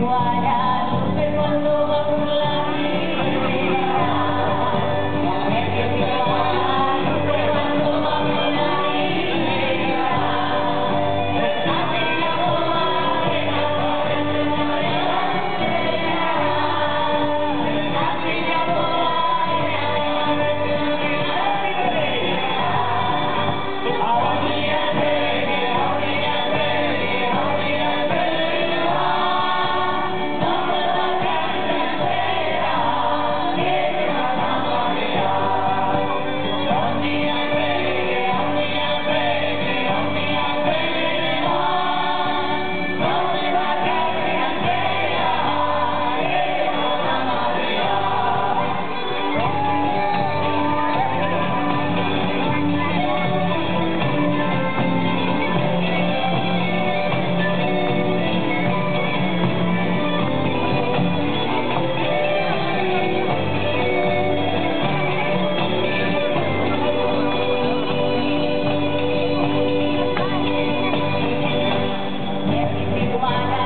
what I Thank you.